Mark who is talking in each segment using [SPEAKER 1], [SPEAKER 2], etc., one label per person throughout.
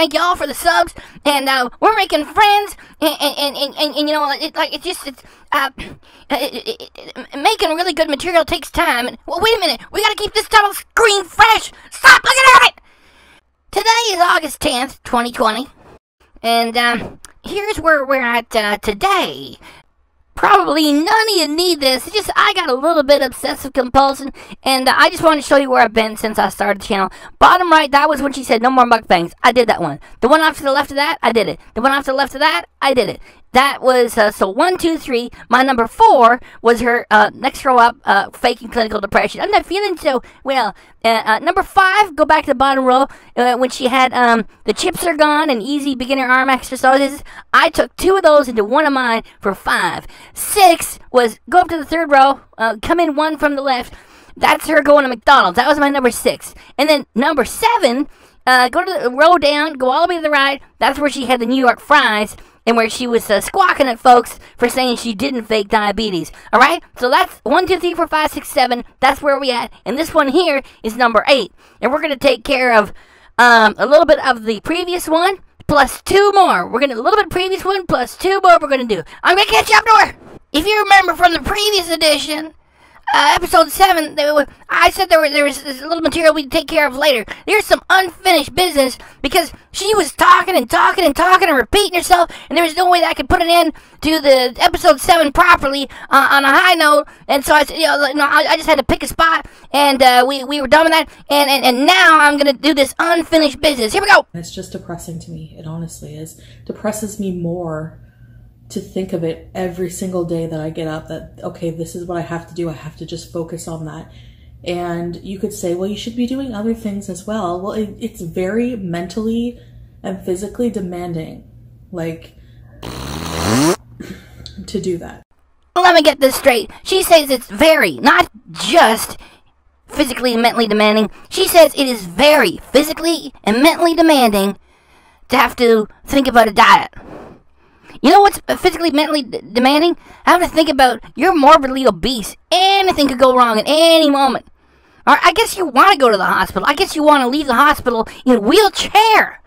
[SPEAKER 1] thank y'all for the subs, and uh, we're making friends, and and, and, and, you know, it, like it's just it's uh, making really good material takes time. And well, wait a minute, we gotta keep this title screen fresh. Stop looking at it. Today is August tenth, twenty twenty, and um, here's where we're at uh, today. Probably none of you need this. It's just I got a little bit obsessive compulsion, and uh, I just wanted to show you where I've been since I started the channel. Bottom right, that was when she said no more mukbangs. I did that one. The one off to the left of that, I did it. The one off to the left of that, I did it. That was uh, so one, two, three. My number four was her uh, next row up, uh, faking clinical depression. I'm not feeling so well. Uh, uh, number five, go back to the bottom row uh, when she had um, the chips are gone and easy beginner arm exercises. I took two of those into one of mine for five. Six was go up to the third row, come in one from the left. That's her going to McDonald's. That was my number six. And then number seven, go to the row down, go all the way to the right. That's where she had the New York fries where she was uh, squawking at folks for saying she didn't fake diabetes. All right, so that's one, two, three, four, five, six, seven. That's where we at, and this one here is number eight, and we're gonna take care of um, a little bit of the previous one plus two more. We're gonna a little bit of previous one plus two more. We're gonna do. I'm gonna catch you up to her. If you remember from the previous edition, uh, episode seven, was, I said there, were, there was a little material we'd take care of later. There's some unfinished business because she was talking and talking and talking and repeating herself, and there was no way that I could put it in to the episode seven properly uh, on a high note. And so I said, you know, I, I just had to pick a spot, and uh, we we were done with that. And, and and now I'm gonna do this unfinished business. Here we go.
[SPEAKER 2] It's just depressing to me. It honestly is. Depresses me more to think of it every single day that I get up that, okay, this is what I have to do. I have to just focus on that. And you could say, well, you should be doing other things as well. Well, it, it's very mentally and physically demanding, like, to do that.
[SPEAKER 1] Let me get this straight. She says it's very, not just physically and mentally demanding. She says it is very physically and mentally demanding to have to think about a diet. You know what's physically, mentally d- demanding? Having to think about you're morbidly obese. Anything could go wrong at any moment. Or I guess you want to go to the hospital. I guess you want to leave the hospital in a wheelchair.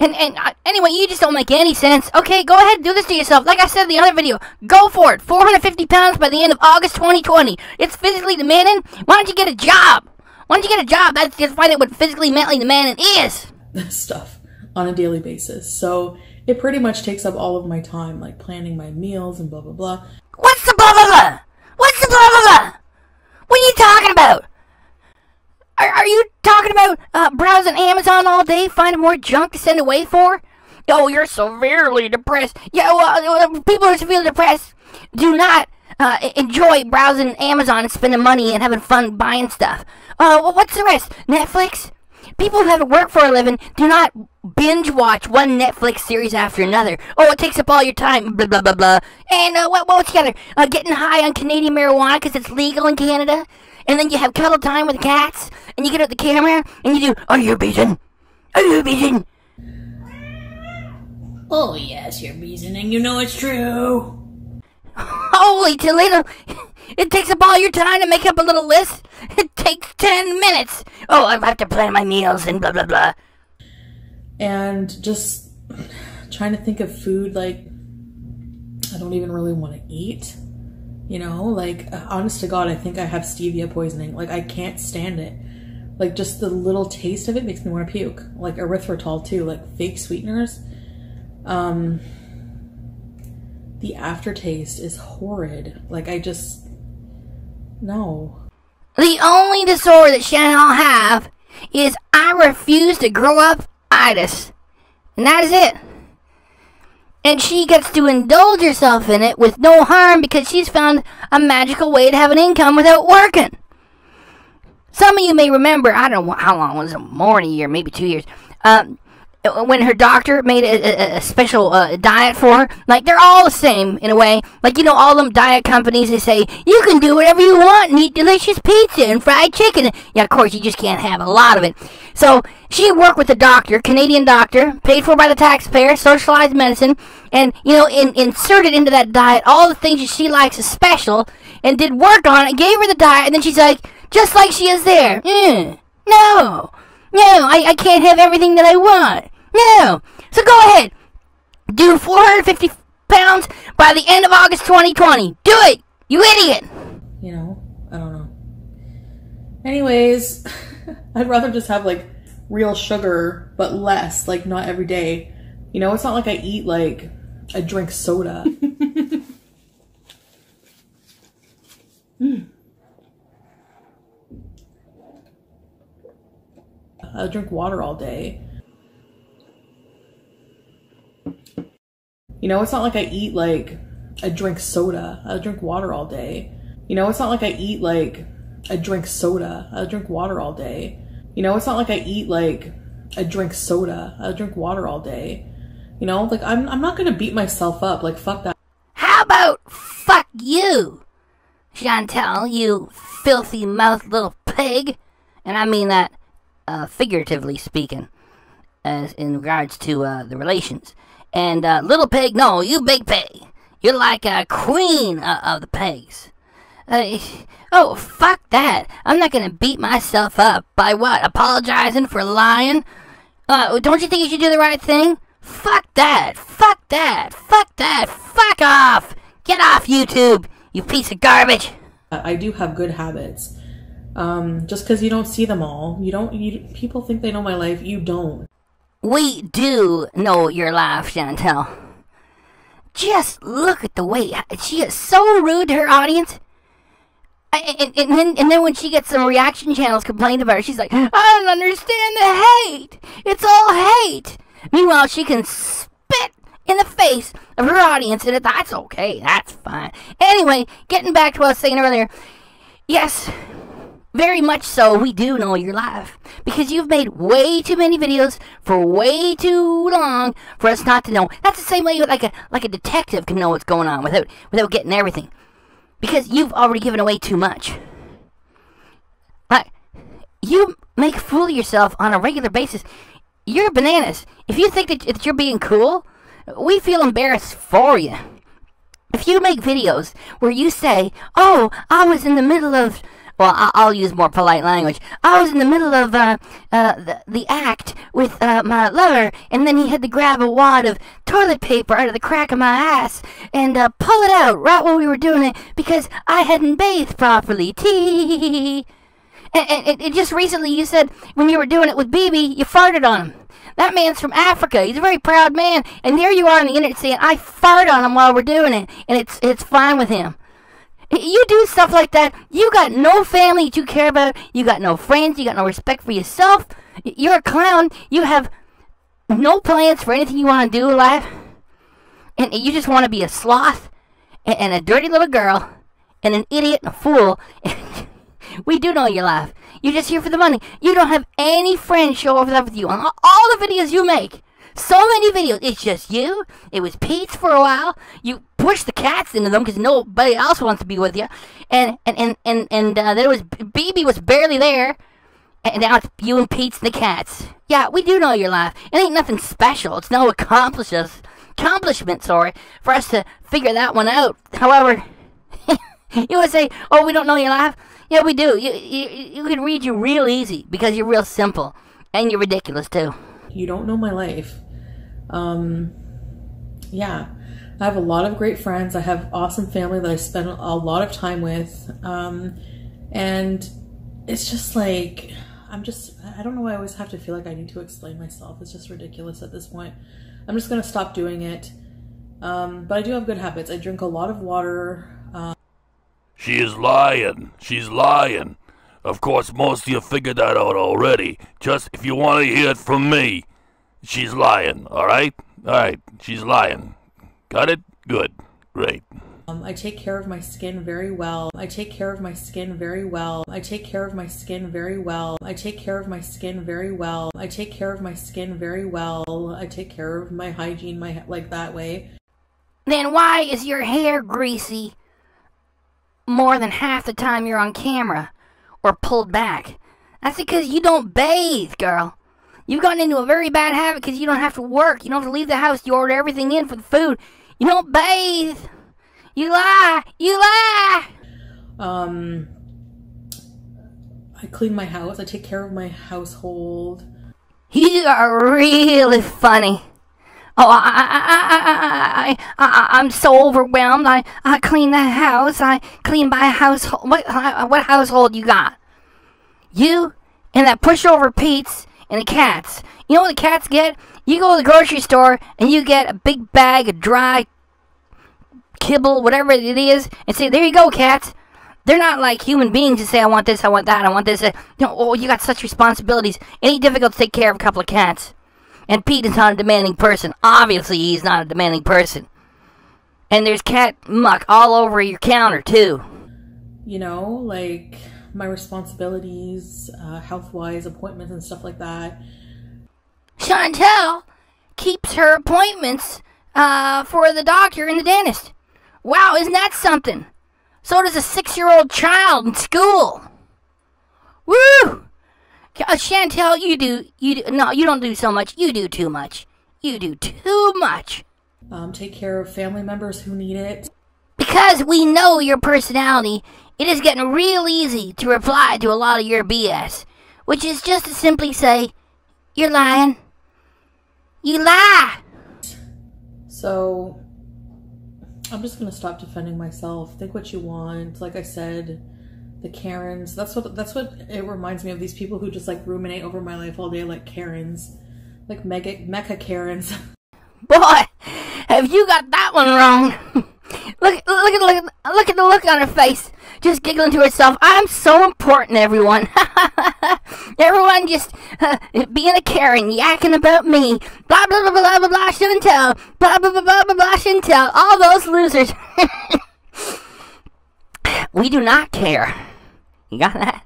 [SPEAKER 1] And, and uh, anyway, you just don't make any sense. Okay, go ahead and do this to yourself. Like I said in the other video, go for it. 450 pounds by the end of August 2020. It's physically demanding. Why don't you get a job? Why don't you get a job? That's just find out what physically, mentally demanding is.
[SPEAKER 2] Stuff on a daily basis. So it pretty much takes up all of my time, like planning my meals and blah blah blah.
[SPEAKER 1] What's the blah blah blah? What's the blah blah blah? What are you talking about? Are, are you talking about uh, browsing Amazon all day, finding more junk to send away for? Oh, you're severely depressed. Yeah, well, people who are severely depressed do not uh, enjoy browsing Amazon and spending money and having fun buying stuff. Uh, what's the rest? Netflix? People who have to work for a living do not binge watch one Netflix series after another. Oh, it takes up all your time, blah, blah, blah, blah. And uh, what, what's the other? Uh, getting high on Canadian marijuana because it's legal in Canada. And then you have cuddle time with the cats, and you get out the camera, and you do, Are you beaten? Are you beaten?
[SPEAKER 3] Oh, yes, you're beaten, and you know it's true.
[SPEAKER 1] Holy Toledo! It takes up all your time to make up a little list. It takes ten minutes. Oh, I have to plan my meals and blah blah blah.
[SPEAKER 2] And just trying to think of food like I don't even really want to eat. You know, like honest to God, I think I have stevia poisoning. Like I can't stand it. Like just the little taste of it makes me want to puke. Like erythritol too, like fake sweeteners. Um the aftertaste is horrid. Like I just no.
[SPEAKER 1] The only disorder that Shannon have is I refuse to grow up itis. And that is it. And she gets to indulge herself in it with no harm because she's found a magical way to have an income without working. Some of you may remember, I don't know how long was it, more than a year, maybe two years. Um, when her doctor made a, a, a special uh, diet for her. Like they're all the same in a way. Like you know, all them diet companies they say you can do whatever you want and eat delicious pizza and fried chicken. Yeah, of course you just can't have a lot of it. So she worked with a doctor, Canadian doctor, paid for by the taxpayer, socialized medicine, and you know, in, inserted into that diet all the things that she likes as special, and did work on it, gave her the diet, and then she's like just like she is there. Mm. No, no, I, I can't have everything that I want. No. So go ahead. Do 450 pounds by the end of August 2020. Do it, you idiot.
[SPEAKER 2] You know, I don't know. Anyways, I'd rather just have like real sugar, but less, like not every day. You know, it's not like I eat like I drink soda. Hmm. I drink water all day. You know, it's not like I eat like I drink soda. I drink water all day. You know, it's not like I eat like I drink soda. I drink water all day. You know, it's not like I eat like I drink soda. I drink water all day. You know, like I'm I'm not gonna beat myself up. Like fuck that.
[SPEAKER 1] How about fuck you, Chantal, you filthy mouthed little pig? And I mean that uh, figuratively speaking, as in regards to uh, the relations. And uh, little pig, no, you big pig. You're like a queen uh, of the pigs. Uh, oh, fuck that. I'm not gonna beat myself up by what? Apologizing for lying? Uh, don't you think you should do the right thing? Fuck that. Fuck that. Fuck that. Fuck off. Get off YouTube, you piece of garbage.
[SPEAKER 2] I do have good habits. Um, just because you don't see them all, you don't. You, people think they know my life. You don't.
[SPEAKER 1] We do know your life, Chantal. Just look at the way she is so rude to her audience. And, and, then, and then when she gets some reaction channels complaining about her, she's like, I don't understand the hate. It's all hate. Meanwhile, she can spit in the face of her audience, and that's okay. That's fine. Anyway, getting back to what I was saying earlier. Yes, very much so, we do know you're live. Because you've made way too many videos for way too long for us not to know. That's the same way like a like a detective can know what's going on without without getting everything. Because you've already given away too much. Like you make a fool of yourself on a regular basis. You're bananas. If you think that, that you're being cool, we feel embarrassed for you. If you make videos where you say, "Oh, I was in the middle of well, I'll use more polite language. I was in the middle of uh, uh, the, the act with uh, my lover, and then he had to grab a wad of toilet paper out of the crack of my ass and uh, pull it out right while we were doing it because I hadn't bathed properly. Tee. And, and, and just recently you said when you were doing it with BB, you farted on him. That man's from Africa. He's a very proud man. And there you are on the internet saying, I fart on him while we're doing it. And it's, it's fine with him. You do stuff like that. You got no family that you care about. You got no friends. You got no respect for yourself. You're a clown. You have no plans for anything you want to do in life. And you just want to be a sloth and, and a dirty little girl and an idiot and a fool. we do know your life. You're just here for the money. You don't have any friends show up with you on all the videos you make. So many videos. It's just you. It was Peetz for a while. You push the cats into them because nobody else wants to be with you. And and and and, and uh, there was BB was barely there. And now it's you and Peetz and the cats. Yeah, we do know your life. It ain't nothing special. It's no accomplishments, accomplishment, sorry, for us to figure that one out. However, you would say, "Oh, we don't know your life." Yeah, we do. You, you you can read you real easy because you're real simple and you're ridiculous too.
[SPEAKER 2] You don't know my life. Um, yeah, I have a lot of great friends. I have awesome family that I spend a lot of time with. Um, and it's just like, I'm just, I don't know why I always have to feel like I need to explain myself. It's just ridiculous at this point. I'm just going to stop doing it. Um, but I do have good habits. I drink a lot of water. Um,
[SPEAKER 4] she is lying. She's lying. Of course, most of you figured that out already. Just if you want to hear it from me, she's lying, alright? Alright, she's lying. Got it? Good. Great.
[SPEAKER 2] Um, I take care of my skin very well. I take care of my skin very well. I take care of my skin very well. I take care of my skin very well. I take care of my skin very well. I take care of my hygiene my like that way.
[SPEAKER 1] Then why is your hair greasy more than half the time you're on camera or pulled back? That's because you don't bathe, girl. You've gotten into a very bad habit because you don't have to work. You don't have to leave the house. You order everything in for the food. You don't bathe. You lie. You lie.
[SPEAKER 2] Um, I clean my house. I take care of my household.
[SPEAKER 1] You are really funny. Oh, I, I, I, I, I, I, am so overwhelmed. I, I clean the house. I clean my household. What, what household you got? You and that pushover Peetz and the cats. You know what the cats get? You go to the grocery store and you get a big bag of dry kibble, whatever it is, and say, "There you go, cats." They're not like human beings to say, "I want this, I want that, I want this." Uh, you know, oh, you got such responsibilities. Ain't difficult to take care of a couple of cats. And Pete is not a demanding person. Obviously, he's not a demanding person. And there's cat muck all over your counter too.
[SPEAKER 2] You know, like my responsibilities, uh, health wise, appointments, and stuff like that.
[SPEAKER 1] Chantal keeps her appointments uh, for the doctor and the dentist. Wow, isn't that something? So does a six year old child in school. Woo! Uh, Chantal, you do, you do, no, you don't do so much. You do too much. You do too much.
[SPEAKER 2] Um, take care of family members who need it.
[SPEAKER 1] Because we know your personality it is getting real easy to reply to a lot of your BS, which is just to simply say, You're lying. You lie.
[SPEAKER 2] So, I'm just gonna stop defending myself. Think what you want. Like I said, the Karens. That's what that's what it reminds me of. These people who just like ruminate over my life all day, like Karens, like mega mecha Karens.
[SPEAKER 1] Boy, have you got that one wrong? look, look at look, look at the look on her face just giggling to herself. I'm so important, everyone. everyone just uh, being a Karen, yakking about me. Blah, blah, blah, blah, blah, blah, Chantal. Blah, blah, blah, blah, blah, blah, Chantal. All those losers. we do not care. You got that?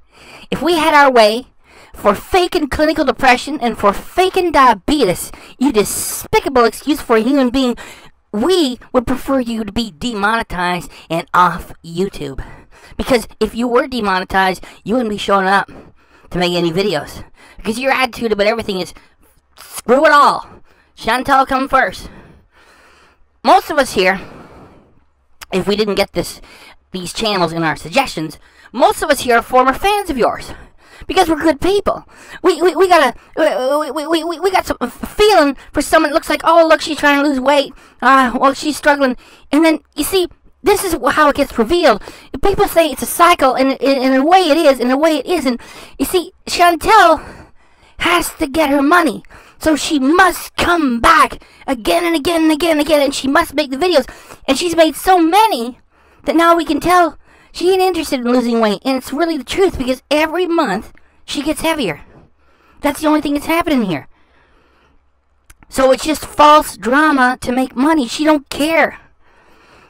[SPEAKER 1] If we had our way, for faking clinical depression and for faking diabetes, you despicable excuse for a human being, we would prefer you to be demonetized and off YouTube. Because if you were demonetized, you wouldn't be showing up to make any videos. Because your attitude about everything is screw it all. Chantal come first. Most of us here, if we didn't get this these channels in our suggestions, most of us here are former fans of yours. Because we're good people. We, we, we got a we, we, we, we got some feeling for someone looks like, oh, look, she's trying to lose weight. Uh, well, she's struggling. And then, you see, this is how it gets revealed. People say it's a cycle, and in a way it is, in a way it isn't. You see, Chantal has to get her money. So she must come back again and again and again and again, and she must make the videos. And she's made so many that now we can tell she ain't interested in losing weight. And it's really the truth because every month she gets heavier. That's the only thing that's happening here. So it's just false drama to make money. She don't care.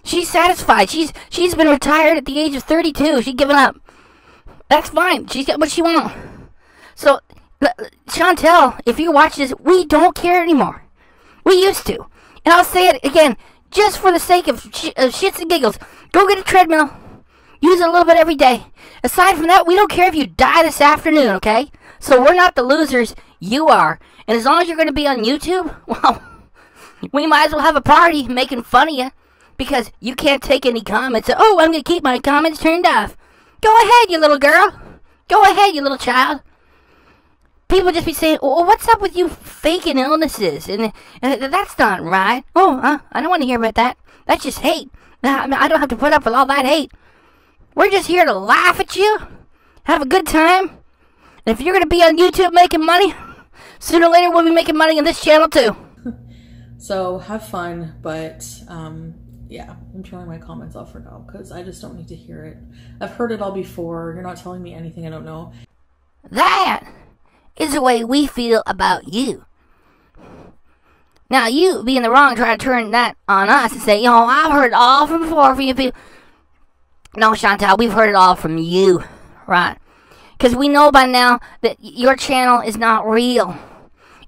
[SPEAKER 1] She's satisfied. She's she's been retired at the age of 32. She's given up. That's fine. She's got what she wants. So, Chantal, if you watch this, we don't care anymore. We used to. And I'll say it again, just for the sake of, sh- of shits and giggles. Go get a treadmill. Use it a little bit every day. Aside from that, we don't care if you die this afternoon, okay? So we're not the losers. You are. And as long as you're going to be on YouTube, well, we might as well have a party making fun of you because you can't take any comments. Oh, I'm going to keep my comments turned off. Go ahead, you little girl. Go ahead, you little child. People just be saying, "Oh, what's up with you faking illnesses?" And, and that's not right. Oh, uh, I don't want to hear about that. That's just hate. I don't have to put up with all that hate. We're just here to laugh at you, have a good time. And if you're going to be on YouTube making money, sooner or later we'll be making money on this channel too.
[SPEAKER 2] so have fun, but um, yeah, I'm turning my comments off for now because I just don't need to hear it. I've heard it all before. You're not telling me anything I don't know.
[SPEAKER 1] That is the way we feel about you. Now, you being the wrong, try to turn that on us and say, "Yo, I've heard it all from before from you people." No, Chantal, we've heard it all from you, right? Because we know by now that your channel is not real.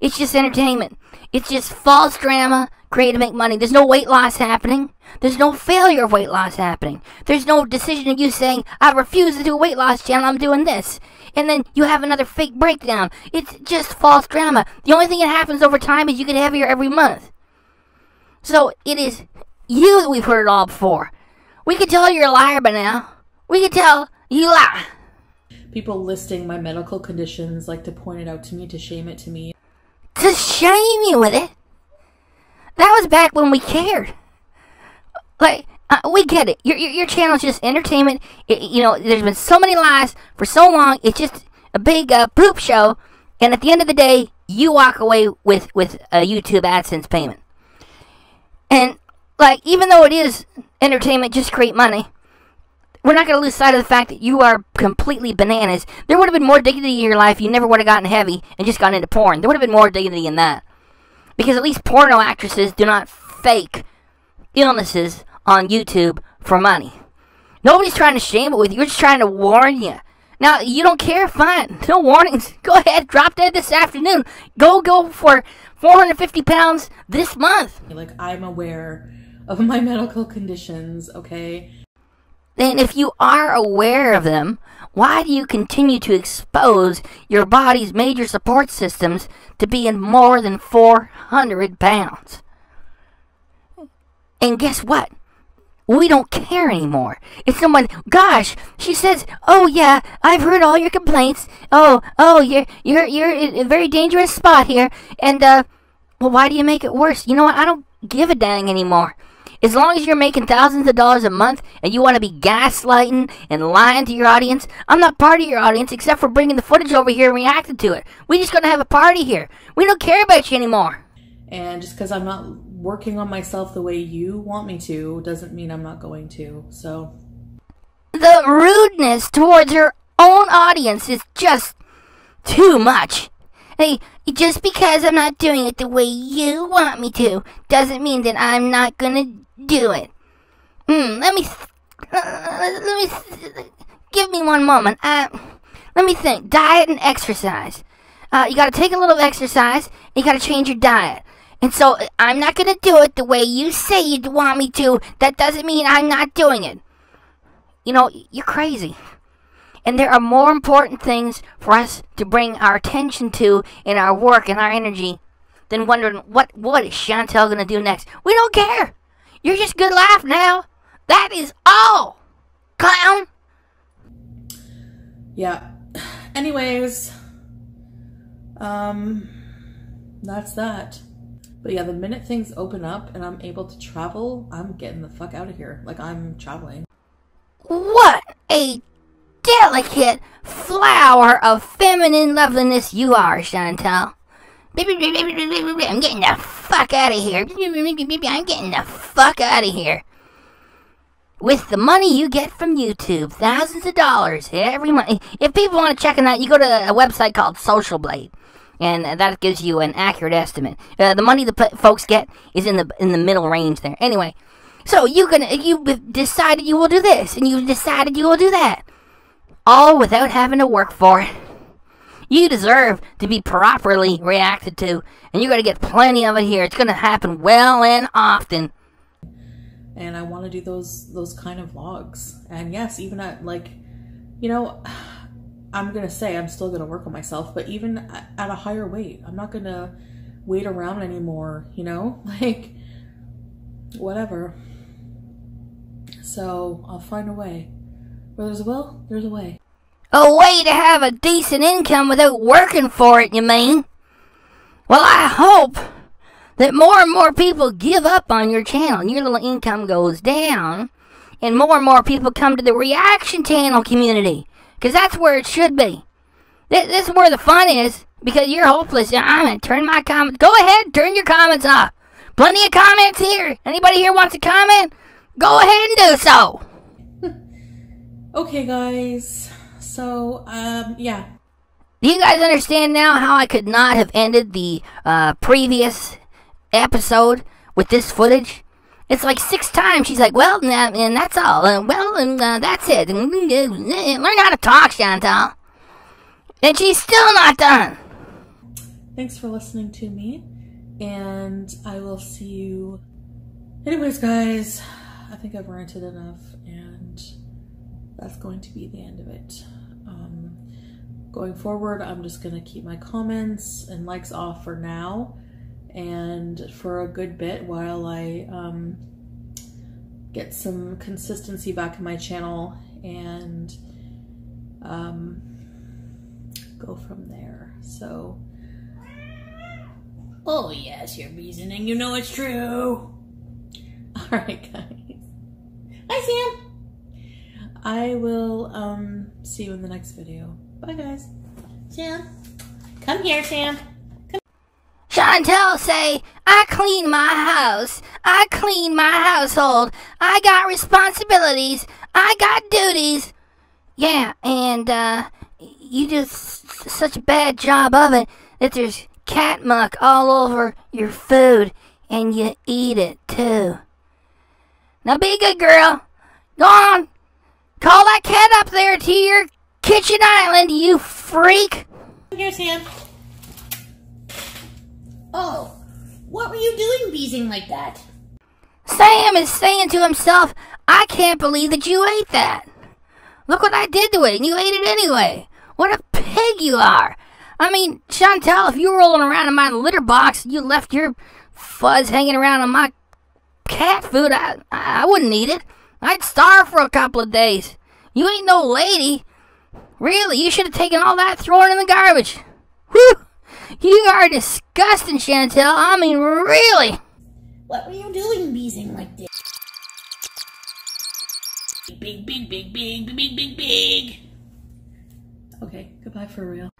[SPEAKER 1] It's just entertainment. It's just false drama created to make money. There's no weight loss happening. There's no failure of weight loss happening. There's no decision of you saying, I refuse to do a weight loss channel, I'm doing this. And then you have another fake breakdown. It's just false drama. The only thing that happens over time is you get heavier every month. So it is you that we've heard it all before. We can tell you're a liar by now. We can tell you lie.
[SPEAKER 2] people listing my medical conditions, like to point it out to me, to shame it to me.
[SPEAKER 1] To shame you with it? That was back when we cared. Like, uh, we get it. Your, your, your channel is just entertainment. It, you know, there's been so many lies for so long. It's just a big uh, poop show. And at the end of the day, you walk away with, with a YouTube AdSense payment. And, like, even though it is entertainment, just create money, we're not going to lose sight of the fact that you are completely bananas. There would have been more dignity in your life. You never would have gotten heavy and just gotten into porn. There would have been more dignity in that. Because at least porno actresses do not fake illnesses on YouTube for money. Nobody's trying to shame it with you. We're just trying to warn you. Now, you don't care? Fine. No warnings. Go ahead. Drop dead this afternoon. Go, go for 450 pounds this month.
[SPEAKER 2] Like, I'm aware of my medical conditions, okay?
[SPEAKER 1] Then, if you are aware of them, why do you continue to expose your body's major support systems to being more than 400 pounds? And guess what? We don't care anymore. If someone, gosh, she says, oh yeah, I've heard all your complaints. Oh, oh, you're, you're, you're in a very dangerous spot here. And, uh, well, why do you make it worse? You know what? I don't give a dang anymore. As long as you're making thousands of dollars a month and you want to be gaslighting and lying to your audience, I'm not part of your audience except for bringing the footage over here and reacting to it. We just gonna have a party here. We don't care about you anymore.
[SPEAKER 2] And just because I'm not working on myself the way you want me to doesn't mean I'm not going to. So.
[SPEAKER 1] The rudeness towards your own audience is just too much. Hey, just because I'm not doing it the way you want me to doesn't mean that I'm not gonna do it. Hmm, let me. Uh, let me. give me one moment. Uh, let me think. Diet and exercise. Uh, you gotta take a little exercise, you gotta change your diet. And so I'm not going to do it the way you say you want me to. That doesn't mean I'm not doing it. You know, you're crazy. And there are more important things for us to bring our attention to in our work and our energy than wondering what what is Chantal going to do next. We don't care. You're just good laugh now. That is all. Clown.
[SPEAKER 2] Yeah. Anyways, um that's that. But yeah, the minute things open up and I'm able to travel, I'm getting the fuck out of here. Like, I'm traveling.
[SPEAKER 1] What a delicate flower of feminine loveliness you are, Chantal. I'm getting the fuck out of here. I'm getting the fuck out of here. With the money you get from YouTube, thousands of dollars every month. If people want to check on that, you go to a website called Social Blade and that gives you an accurate estimate. Uh, the money the folks get is in the in the middle range there. Anyway, so you gonna you decided you will do this, and you decided you will do that, all without having to work for it. You deserve to be properly reacted to, and you're gonna get plenty of it here. It's gonna happen well and often.
[SPEAKER 2] And I want to do those those kind of vlogs. And yes, even at like, you know. I'm gonna say I'm still gonna work on myself, but even at a higher weight, I'm not gonna wait around anymore, you know? Like, whatever. So, I'll find a way. Where there's a will, there's a way.
[SPEAKER 1] A way to have a decent income without working for it, you mean? Well, I hope that more and more people give up on your channel and your little income goes down, and more and more people come to the reaction channel community because that's where it should be. This, this is where the fun is. Because you're hopeless. I'm going to turn my comments. Go ahead, turn your comments off. Plenty of comments here. Anybody here wants to comment? Go ahead and do so.
[SPEAKER 2] okay, guys. So, um, yeah.
[SPEAKER 1] Do you guys understand now how I could not have ended the uh, previous episode with this footage? It's like six times. She's like, well, and that's all. Uh, well, and uh, that's it. Learn how to talk, Chantal. And she's still not done.
[SPEAKER 2] Thanks for listening to me. And I will see you. Anyways, guys, I think I've ranted enough. And that's going to be the end of it. Going forward, I'm just going to keep my comments and likes off for now and for a good bit while I um, get some consistency back in my channel and um, go from there. So,
[SPEAKER 3] Oh, yes, you're reasoning. You know it's true.
[SPEAKER 2] all right, guys.
[SPEAKER 3] Hi, Sam.
[SPEAKER 2] I will um see you in the next video. Bye, guys.
[SPEAKER 3] Sam. Come here, Sam.
[SPEAKER 1] Chantal say, I clean my house. I clean my household. I got responsibilities. I got duties. Yeah, and uh, you do such a bad job of it that there's cat muck all over your food, and you eat it too. Now be a good girl. Go on. Call that cat up there to your kitchen island, you freak.
[SPEAKER 3] Here, Sam. Oh, what were you doing beezing like that?
[SPEAKER 1] Sam is saying to himself, I can't believe that you ate that. Look what I did to it, and you ate it anyway. What a pig you are. I mean, Chantal, if you were rolling around in my litter box, you left your fuzz hanging around on my cat food, I, I wouldn't eat it. I'd starve for a couple of days. You ain't no lady. Really, you should have taken all that, thrown it in the garbage. Whew! You are disgusting, Chantal. I mean, really.
[SPEAKER 3] What were you doing beezing like this? Big, big, big, big, big, big, big, big.
[SPEAKER 2] Okay, goodbye for real.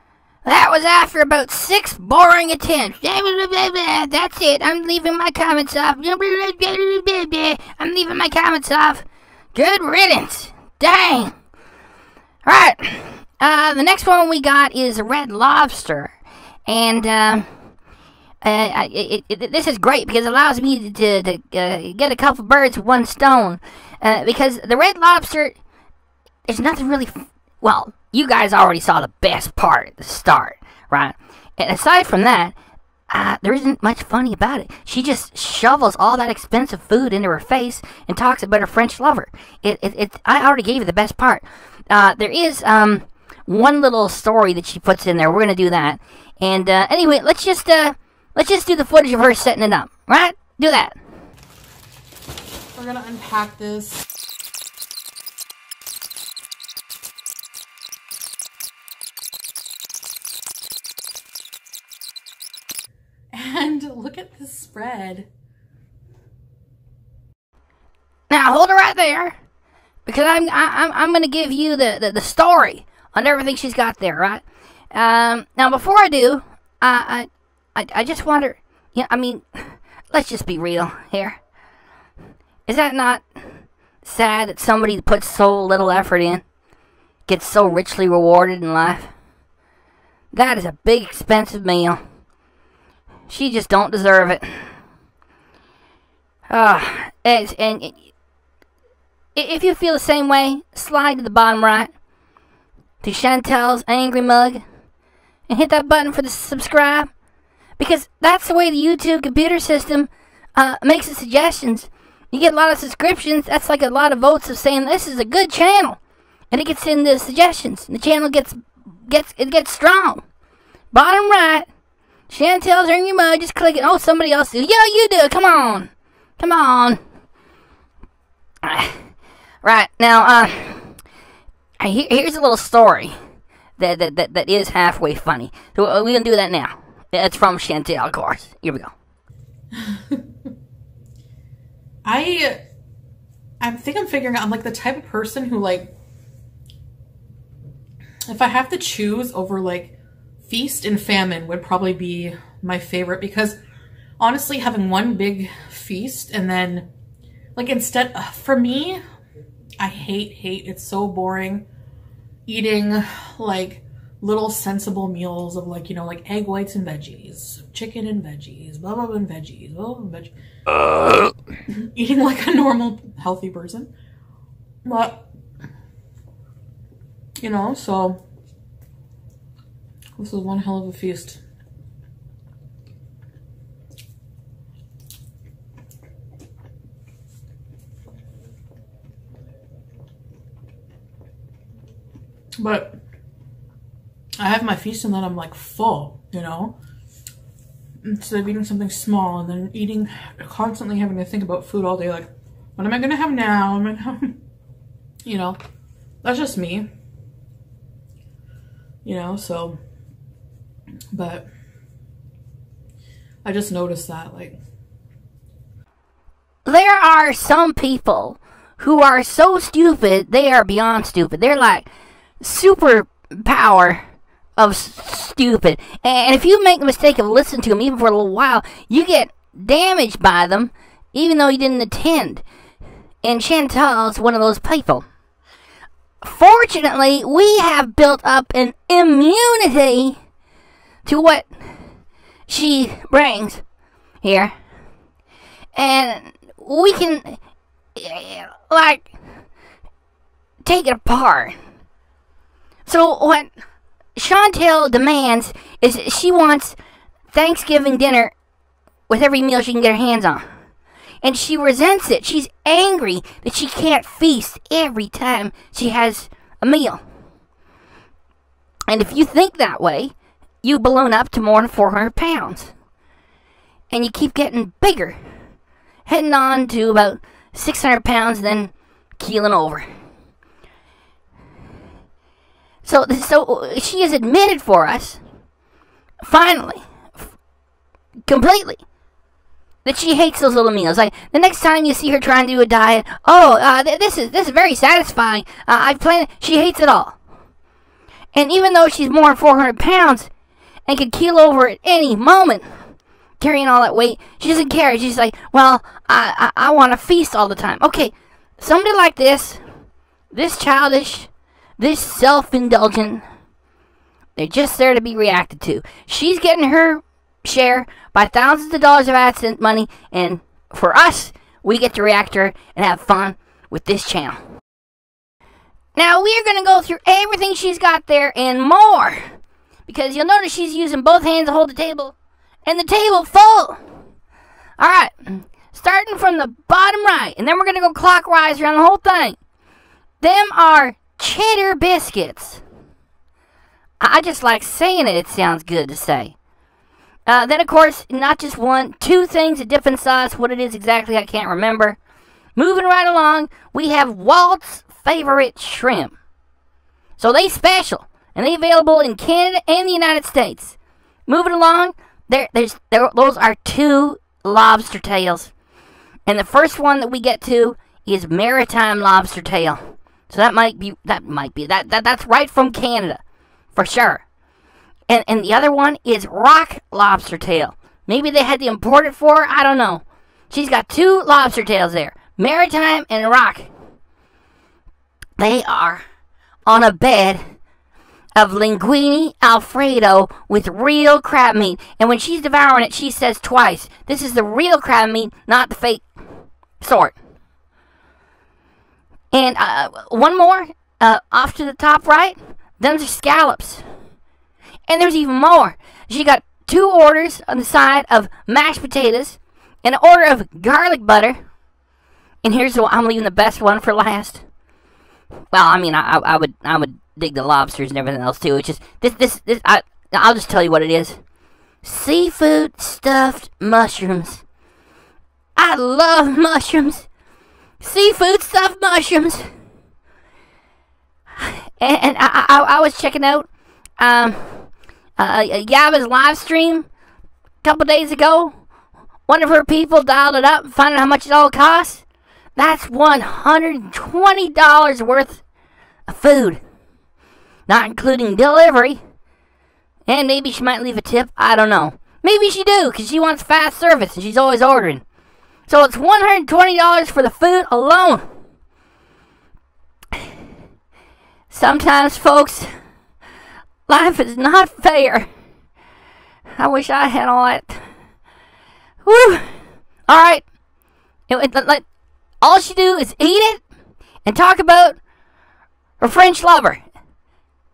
[SPEAKER 1] That was after about six boring attempts. That's it. I'm leaving my comments off. I'm leaving my comments off. Good riddance. Dang. Alright. Uh, the next one we got is red lobster. And, um, uh, it, it, it, this is great because it allows me to, to uh, get a couple birds with one stone. Uh, because the red lobster, there's nothing really. Well, you guys already saw the best part at the start, right? And aside from that, uh, there isn't much funny about it. She just shovels all that expensive food into her face and talks about her French lover. It, it, it I already gave you the best part. Uh, there is um, one little story that she puts in there. We're gonna do that. And uh, anyway, let's just uh, let's just do the footage of her setting it up, right? Do that.
[SPEAKER 2] We're gonna unpack this. And look at this spread.
[SPEAKER 1] Now hold her right there, because I'm I, I'm I'm gonna give you the, the, the story on everything she's got there, right? Um, now before I do, I I I, just wonder, yeah, I mean, let's just be real here. Is that not sad that somebody puts so little effort in gets so richly rewarded in life? That is a big expensive meal. She just don't deserve it. Ah, and, and i- if you feel the same way, slide to the bottom right to Chantal's Angry Mug and hit that button for the subscribe because that's the way the YouTube computer system uh, makes the suggestions. You get a lot of subscriptions. That's like a lot of votes of saying this is a good channel, and it gets in the suggestions. The channel gets gets it gets strong. Bottom right, Chantal's Angry Mug. Just click it. Oh, somebody else do. Yo, you do. Come on, come on. Right now, uh, here's a little story that that, that, that is halfway funny. So uh, we're gonna do that now. It's from Chantal, of course. Here we go.
[SPEAKER 2] I I think I'm figuring out I'm like the type of person who like if I have to choose over like feast and famine would probably be my favorite because honestly having one big feast and then like instead uh, for me I hate hate it's so boring eating like little sensible meals of like you know like egg whites and veggies chicken and veggies blah blah blah and veggies blah blah, blah veg-
[SPEAKER 4] Uh,
[SPEAKER 2] eating like a normal healthy person. But you know so this is one hell of a feast but I have my feast and then I'm like full, you know? Instead of eating something small and then eating, constantly having to think about food all day, like, what am I gonna have now? Am I gonna you know? That's just me. You know, so But I just noticed that, like,
[SPEAKER 1] there are some people who are so stupid they are beyond stupid. They're like super power of stupid. And if you make the mistake of listening to them even for a little while, you get damaged by them even though you didn't attend. And Chantal is one of those people. Fortunately, we have built up an immunity to what she brings here. And we can, eh, like, take it apart. So, what Chantal demands is she wants Thanksgiving dinner with every meal she can get her hands on. And she resents it. She's angry that she can't feast every time she has a meal. And if you think that way, you balloon up to more than 400 pounds. And you keep getting bigger, heading on to about 600 pounds, then keeling over. So, so she has admitted for us, finally, f- completely, that she hates those little meals. Like the next time you see her trying to do a diet, oh, uh, th- this is this is very satisfying. Uh, I've planned. She hates it all. And even though she's more than 400 pounds and could keel over at any moment, carrying all that weight, she doesn't care. She's like, well, I I, I want to feast all the time. Okay, somebody like this, this childish, this self-indulgent, they're just there to be reacted to. She's getting her share by thousands of dollars of AdSense money, and for us, we get to react to her and have fun with this channel. Now we are going to go through everything she's got there and more, because you'll notice she's using both hands to hold the table, and the table full. All right, starting from the bottom right, and then we're going to go clockwise around the whole thing. Them are cheddar biscuits. I just like saying it. It sounds good to say. Uh, then, of course, not just one, two things a dipping sauce. What it is exactly, I can't remember. Moving right along, we have Walt's favorite shrimp. So they special, and they available in Canada and the United States. Moving along, there, there's there, those are two lobster tails, and the first one that we get to is maritime lobster tail. So that might be that might be that, that that's right from Canada, for sure. And and the other one is rock lobster tail. Maybe they had to import it for her. I don't know. She's got two lobster tails there, maritime and rock. They are on a bed of linguine alfredo with real crab meat. And when she's devouring it, she says twice, "This is the real crab meat, not the fake sort." And uh, one more, uh, off to the top right, them's are scallops. And there's even more. She got two orders on the side of mashed potatoes, and an order of garlic butter. And here's the one, I'm leaving the best one for last. Well, I mean, I, I, I would I would dig the lobsters and everything else too. It's just this this this. I I'll just tell you what it is. Seafood stuffed mushrooms. I love mushrooms. Seafood stuffed mushrooms. And, I, I I was checking out um uh, Yaba's live stream a couple days ago. One of her people dialed it up and found out how much it all costs. That's $120 worth of food, not including delivery. And maybe she might leave a tip. I don't know. Maybe she do, because she wants fast service and she's always ordering. So it's $120 for the food alone. Sometimes, folks, life is not fair. I wish I had all that. Woo! Alright. All she do is eat it and talk about her French lover.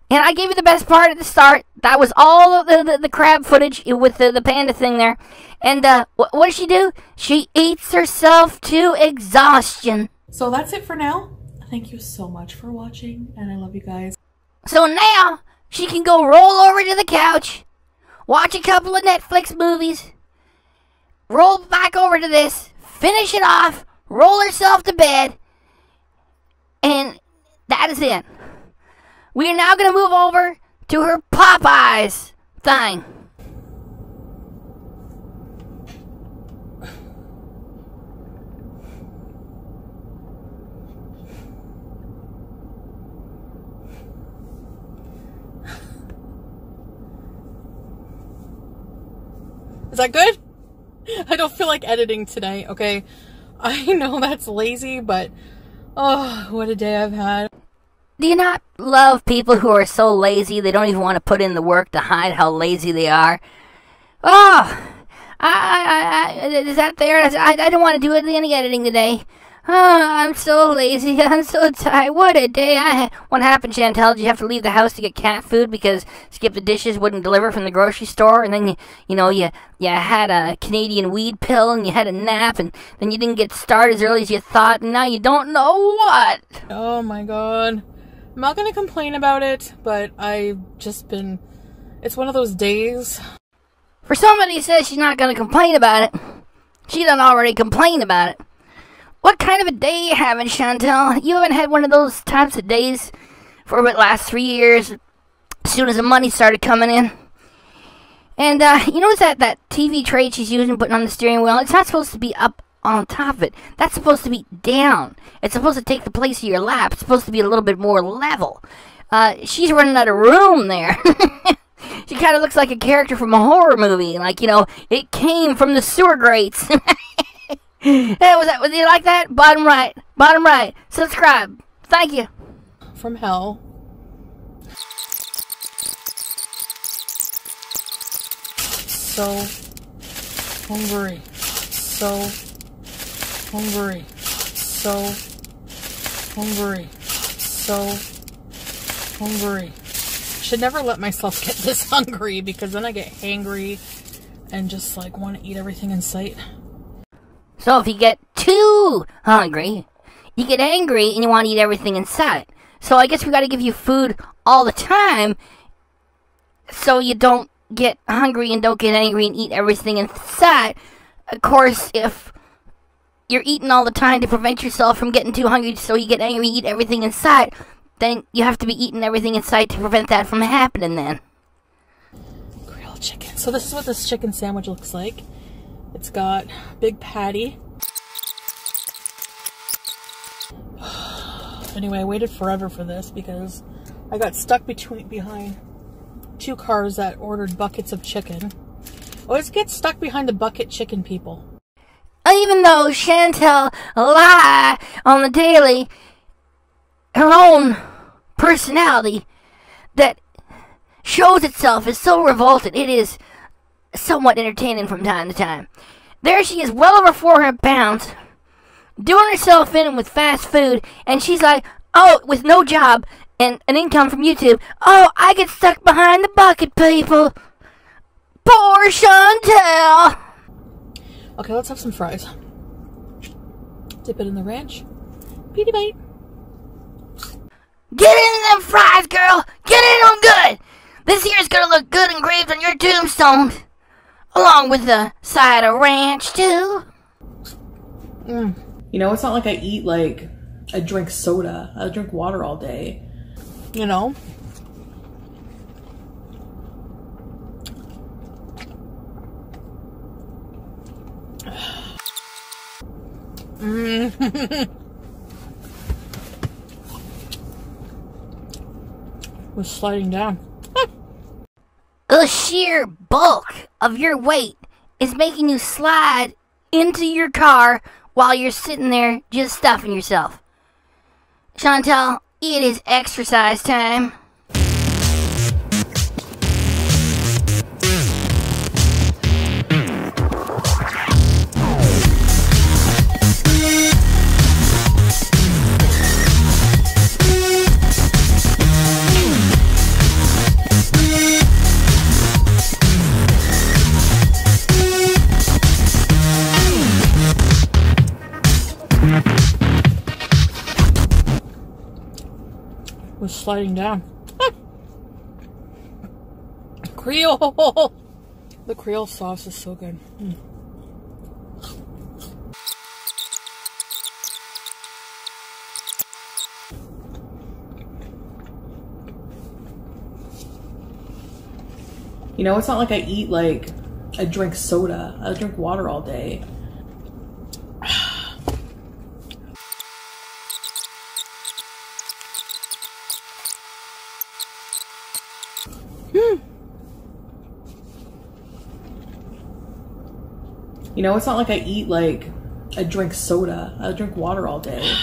[SPEAKER 1] And I gave you the best part at the start. That was all of the, the, the crab footage with the, the panda thing there. And uh, what, what does she do? She eats herself to exhaustion.
[SPEAKER 2] so that's it for now. Thank you so much for watching, and I love you guys.
[SPEAKER 1] So now she can go roll over to the couch, watch a couple of Netflix movies, roll back over to this, finish it off, roll herself to bed, and that is it. We are now going to move over to her Popeyes thing.
[SPEAKER 2] Is that good? I don't feel like editing today, okay? I know that's lazy, but oh, what a day I've had.
[SPEAKER 1] Do you not love people who are so lazy they don't even want to put in the work to hide how lazy they are? Oh, I, I, I, is that there? I, I don't want to do any editing today. Oh, I'm so lazy. I'm so tired. What a day I had. What happened, Chantal? Did you have to leave the house to get cat food because Skip the Dishes wouldn't deliver from the grocery store? And then you, you know, you, you had a Canadian weed pill and you had a nap and then you didn't get started as early as you thought and now you don't know what.
[SPEAKER 2] Oh my god. I'm not gonna complain about it, but I've just been. It's one of those days.
[SPEAKER 1] For somebody who says she's not gonna complain about it, she done already complained about it. What kind of a day you having, Chantal? You haven't had one of those types of days for the last three years, as soon as the money started coming in. And, uh, you notice that, that TV tray she's using putting on the steering wheel? It's not supposed to be up on top of it. That's supposed to be down. It's supposed to take the place of your lap. It's supposed to be a little bit more level. Uh, she's running out of room there. she kind of looks like a character from a horror movie. Like, you know, it came from the sewer grates. hey, was that, was you like that? Bottom right. Bottom right. Subscribe. Thank you.
[SPEAKER 2] From hell. So hungry. So hungry. So hungry. So hungry. Should never let myself get this hungry because then I get hangry and just like want to eat everything in sight.
[SPEAKER 1] So if you get too hungry, you get angry and you want to eat everything in sight. So I guess we got to give you food all the time so you don't get hungry and don't get angry and eat everything in sight. Of course, if you're eating all the time to prevent yourself from getting too hungry so you get angry eat everything in sight, then you have to be eating everything in sight to prevent that from happening then.
[SPEAKER 2] Grilled chicken. So this is what this chicken sandwich looks like. It's got big patty. anyway, I waited forever for this because I got stuck between behind two cars that ordered buckets of chicken. Always get stuck behind the bucket chicken people.
[SPEAKER 1] Uh, even though Chantal lie on the daily, her own personality that shows itself is so revolted, it is somewhat entertaining from time to time. There she is, well over 400 pounds, doing herself in with fast food, and she's like, oh, with no job and an income from YouTube, oh, I get stuck behind the bucket, people. Poor Chantal.
[SPEAKER 2] Okay, let's have some fries. Dip it in the ranch. Beady bite.
[SPEAKER 1] Get in them fries, girl. Get in them good. This here's gonna look good engraved on your tombstone. Along with the side of ranch, too.
[SPEAKER 2] Mm. You know, it's not like I eat like I drink soda. I drink water all day. You know? Mm. Was sliding down.
[SPEAKER 1] The sheer bulk of your weight is making you slide into your car while you're sitting there just stuffing yourself. Chantal, it is exercise time.
[SPEAKER 2] Sliding down. Creole! The Creole sauce is so good. Mm. You know, it's not like I eat like I drink soda. I drink water all day. You know, it's not like I eat like I drink soda. I drink water all day.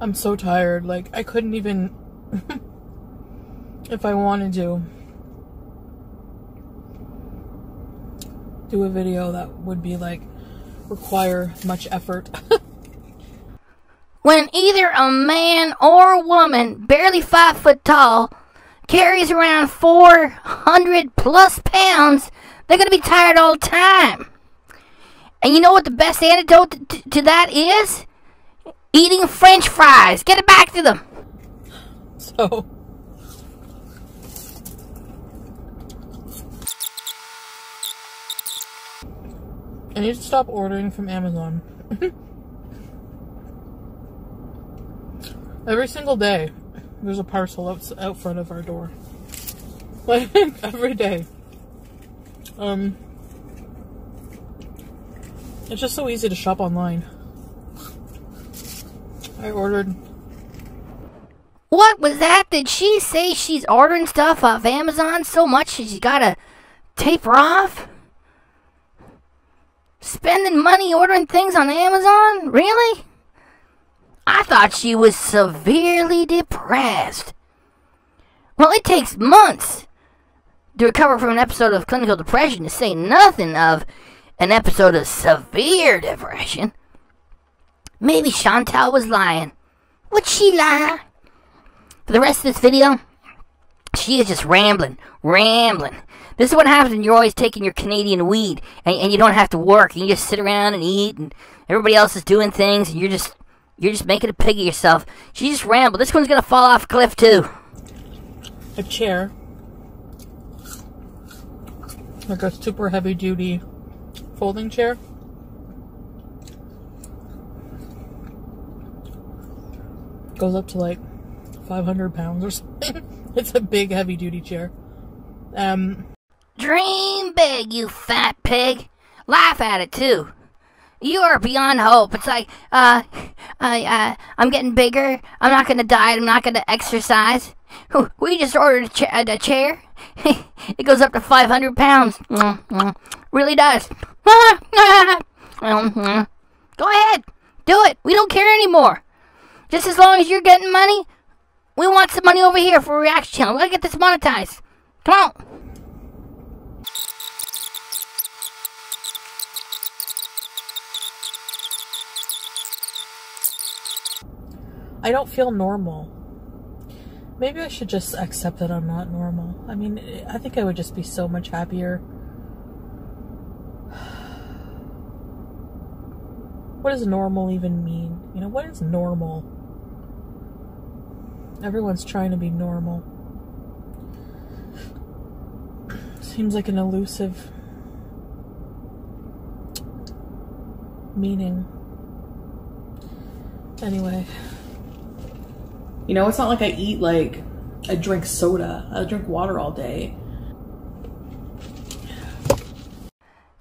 [SPEAKER 2] I'm so tired. Like, I couldn't even, if I wanted to, do a video that would be like, require much effort.
[SPEAKER 1] when either a man or a woman, barely five foot tall, carries around 400 plus pounds, they're going to be tired all the time. And you know what the best antidote to, to, to that is? Eating french fries. Get it back to them.
[SPEAKER 2] So. I need to stop ordering from Amazon. Every single day, there's a parcel out, out front of our door. Like, every day. Um, it's just so easy to shop online. I ordered.
[SPEAKER 1] What was that? Did she say she's ordering stuff off Amazon so much she's gotta taper off? Spending money ordering things on Amazon? Really? I thought she was severely depressed. Well, it takes months to recover from an episode of clinical depression, to say nothing of an episode of severe depression. Maybe Chantal was lying. Would she lie? For the rest of this video, she is just rambling, rambling. This is what happens when you're always taking your Canadian weed and, and you don't have to work. And you just sit around and eat, and everybody else is doing things, and you're just you're just making a pig of yourself. She just rambled. This one's gonna fall off a cliff too.
[SPEAKER 2] A chair like a super heavy duty folding chair. Goes up to like 500 pounds or something. it's a big heavy duty chair. Um,
[SPEAKER 1] Dream big, you fat pig. Laugh at it too. You are beyond hope. It's like, uh, I, uh, I'm getting bigger. I'm not gonna diet. I'm not gonna exercise. We just ordered a, cha- a chair. it goes up to 500 pounds. Really does. Go ahead. Do it. We don't care anymore. Just as long as you're getting money, we want some money over here for reaction channel. We gotta get this monetized. Come on.
[SPEAKER 2] I don't feel normal. Maybe I should just accept that I'm not normal. I mean, I think I would just be so much happier. What does normal even mean? You know, what is normal? Everyone's trying to be normal. Seems like an elusive meaning. Anyway. You know, it's not like I eat like I drink soda. I drink water all day.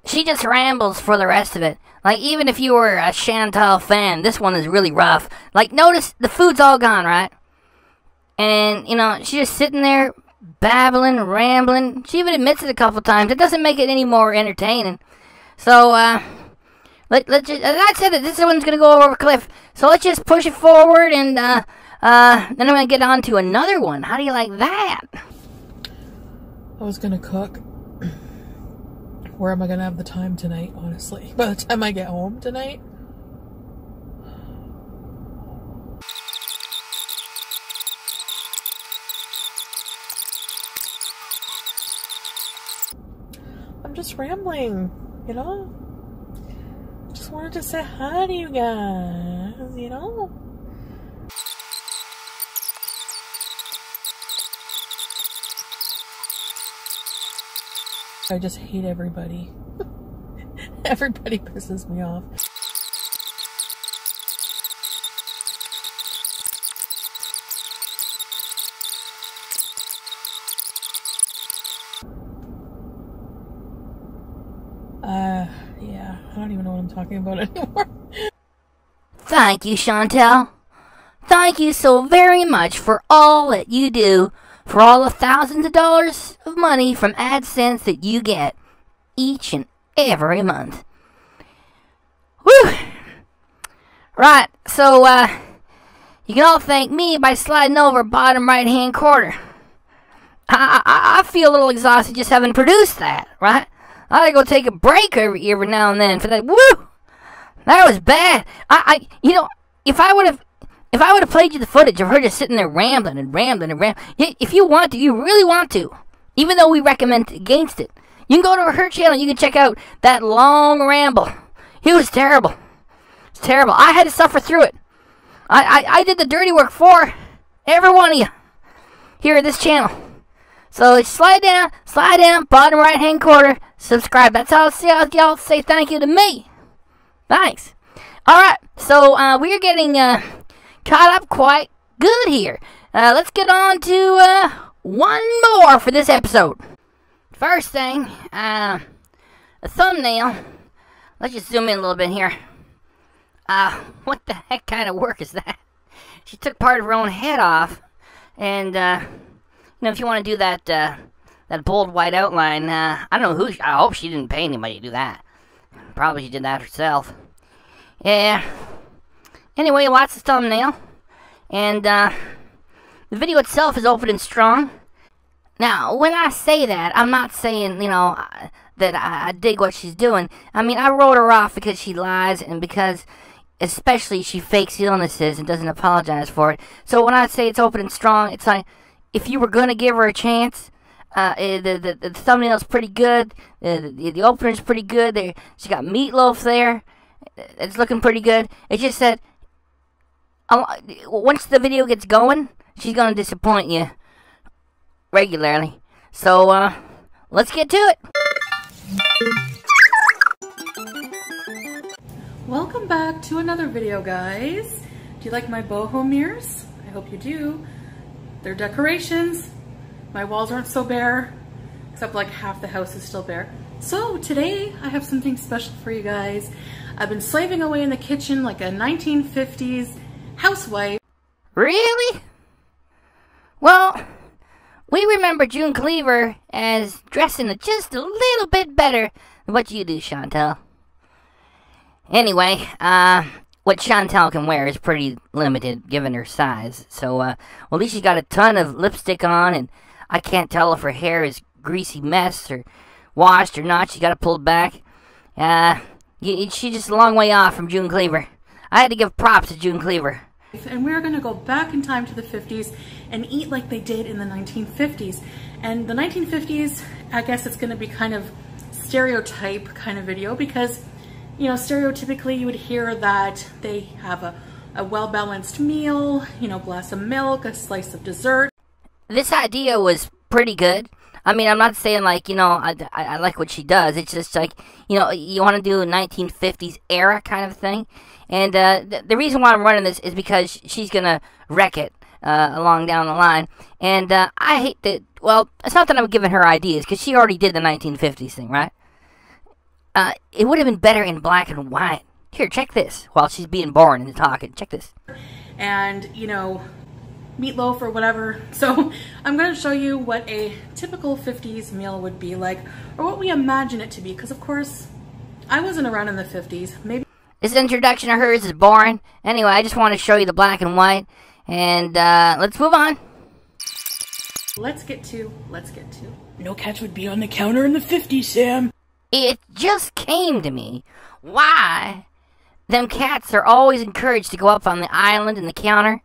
[SPEAKER 1] She just rambles for the rest of it. Like, even if you were a Chantal fan, this one is really rough. Like, notice the food's all gone, right? And, you know, she's just sitting there babbling, rambling. She even admits it a couple times. It doesn't make it any more entertaining. So, uh, let, let's just, I said, that this one's gonna go over a cliff. So let's just push it forward and, uh, uh, then I'm gonna get on to another one. How do you like that?
[SPEAKER 2] I was gonna cook. Where am I gonna have the time tonight, honestly? By the time I get home tonight? I'm just rambling, you know? Just wanted to say hi to you guys, you know? I just hate everybody. everybody pisses me off. Uh, yeah, I don't even know what I'm talking about anymore.
[SPEAKER 1] Thank you, Chantal. Thank you so very much for all that you do, for all the thousands of dollars of money from AdSense that you get each and every month. Whew! Right, so, uh, you can all thank me by sliding over bottom right hand corner. I, I, I feel a little exhausted just having produced that, right? I gotta go take a break every, every now and then for that. Woo! That was bad. I, I you know, if I would have, if I would have played you the footage of her just sitting there rambling and rambling and rambling, if you want to, you really want to, even though we recommend against it, you can go to her channel. You can check out that long ramble. It was terrible. It's terrible. I had to suffer through it. I, I, I did the dirty work for every one of you here at this channel. So slide down, slide down, bottom right hand corner, subscribe. That's how y'all say thank you to me. Thanks. Alright, so uh, we're getting uh, caught up quite good here. Uh, let's get on to uh, one more for this episode. First thing, uh, a thumbnail. Let's just zoom in a little bit here. Uh, what the heck kind of work is that? She took part of her own head off, and uh, you know, if you want to do that, uh, that bold white outline, uh, I don't know who. I hope she didn't pay anybody to do that. Probably she did that herself. Yeah. Anyway, watch the thumbnail, and uh, the video itself is open and strong. Now, when I say that, I'm not saying you know that I, I dig what she's doing. I mean, I wrote her off because she lies and because especially she fakes illnesses and doesn't apologize for it. So when I say it's open and strong, it's like if you were gonna give her a chance, uh, eh, the, the the thumbnail's pretty good. The the, the opener's pretty good. There, she got meatloaf there. It's looking pretty good. It's just uh, once the video gets going, she's gonna disappoint you regularly. So uh, let's get to it.
[SPEAKER 2] Welcome back to another video, guys. Do you like my boho mirrors? I hope you do. They're decorations. My walls aren't so bare, except like half the house is still bare. So today I have something special for you guys. I've been slaving away in the kitchen like a 1950s housewife.
[SPEAKER 1] Really? Well, we remember June Cleaver as dressing just a little bit better than what you do, Chantal. Anyway, uh, what Chantal can wear is pretty limited given her size. So, uh, well, at least she's got a ton of lipstick on, and I can't tell if her hair is greasy mess or washed or not. She got it pulled back. Uh, she's just a long way off from June Cleaver. I had to give props to June Cleaver.
[SPEAKER 2] And we're going to go back in time to the 50s and eat like they did in the 1950s. And the 1950s, I guess it's going to be kind of stereotype kind of video because you know, stereotypically you would hear that they have a, a well-balanced meal, you know, glass of milk, a slice of dessert.
[SPEAKER 1] This idea was pretty good. I mean, I'm not saying like, you know, I, I, I like what she does. It's just like, you know, you want to do a 1950s era kind of thing. And uh, th the reason why I'm running this is because she's going to wreck it uh, along down the line. And uh, I hate that, well, it's not that I'm giving her ideas because she already did the 1950s thing, right? Uh, it would have been better in black and white. Here, check this while she's being born and talking. Check this.
[SPEAKER 2] And, you know, meatloaf or whatever. So I'm going to show you what a typical 50s meal would be like or what we imagine it to be because, of course, I wasn't around in the 50s. Maybe
[SPEAKER 1] This introduction of hers is boring. Anyway, I just want to show you the black and white. And uh, let's move on.
[SPEAKER 2] Let's get to, let's get to.
[SPEAKER 3] No cats would be on the counter in the 50s, Sam.
[SPEAKER 1] It just came to me why them cats are always encouraged to go up on the island and the counter.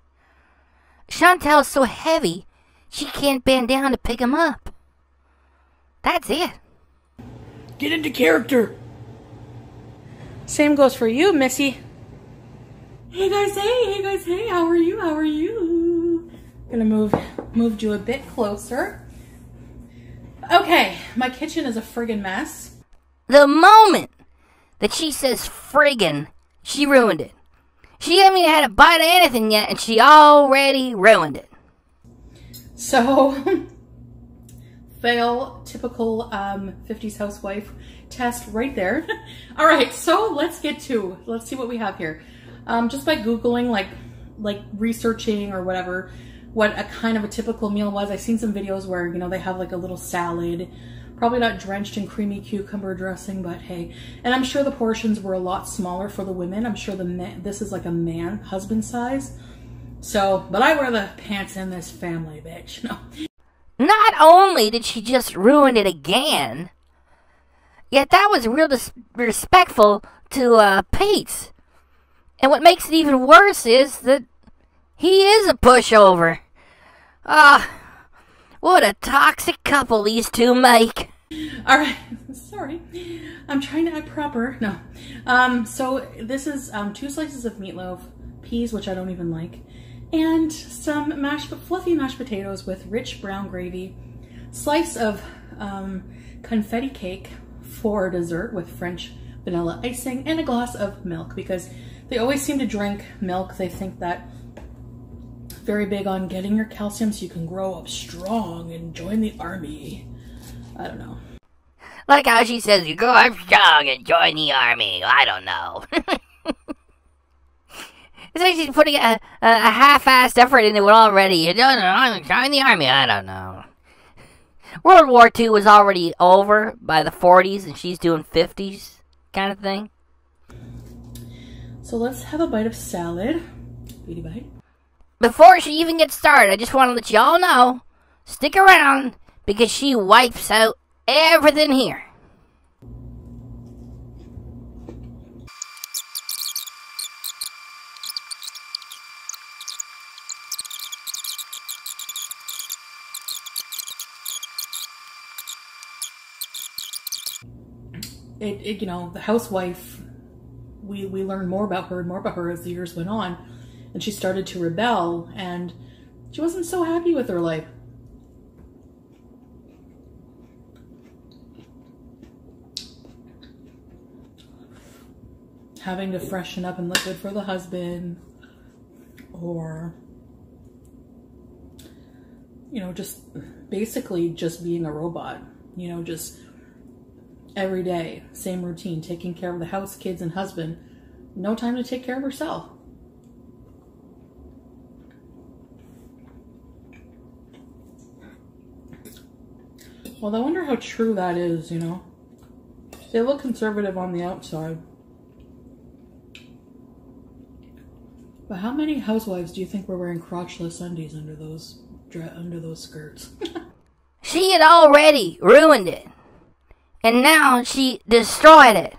[SPEAKER 1] Chantal's so heavy, she can't bend down to pick him up. That's it.
[SPEAKER 3] Get into character.
[SPEAKER 2] Same goes for you, Missy. Hey guys, hey, hey guys, hey, how are you? How are you? Gonna move move you a bit closer. Okay, my kitchen is a friggin' mess.
[SPEAKER 1] The moment that she says friggin', she ruined it. She haven't even had a bite of anything yet, and she already ruined it.
[SPEAKER 2] So, fail, typical um, 50s housewife. Test right there. All right, so let's get to let's see what we have here. Um, just by googling, like like researching or whatever, what a kind of a typical meal was. I've seen some videos where you know they have like a little salad, probably not drenched in creamy cucumber dressing, but hey. And I'm sure the portions were a lot smaller for the women. I'm sure the man, this is like a man husband size. So, but I wear the pants in this family, bitch. No.
[SPEAKER 1] Not only did she just ruin it again, yet that was real disrespectful to uh. And what makes it even worse is that he is a pushover. Ah, what a toxic couple these two make.
[SPEAKER 2] All right, sorry. I'm trying to act proper. No. Um, so this is um, two slices of meatloaf, peas, which I don't even like, and some mashed, fluffy mashed potatoes with rich brown gravy, slice of um, confetti cake for dessert with French vanilla icing, and a glass of milk because they always seem to drink milk. They think that very big on getting your calcium so you can grow up strong and join the army. I don't know.
[SPEAKER 1] Like how she says, you grow up strong and join the army. I don't know. It's like she's putting a, a, a half-assed effort into it already. You don't know, join the army. I don't know. World War II was already over by the 40s, and she's doing 50s kind of thing.
[SPEAKER 2] So let's have a bite of salad. Beauty bite.
[SPEAKER 1] Before she even gets started, I just want to let y'all know, stick around, because she wipes out everything here.
[SPEAKER 2] It, it, you know, the housewife, we, we learned more about her and more about her as the years went on. And she started to rebel and she wasn't so happy with her life. Having to freshen up and look good for the husband or you know, just basically just being a robot, you know, just every day, same routine, taking care of the house, kids, and husband. No time to take care of herself. Well, I wonder how true that is, you know. They look conservative on the outside. But how many housewives do you think were wearing crotchless undies under those under those skirts?
[SPEAKER 1] she had already ruined it and now she destroyed it.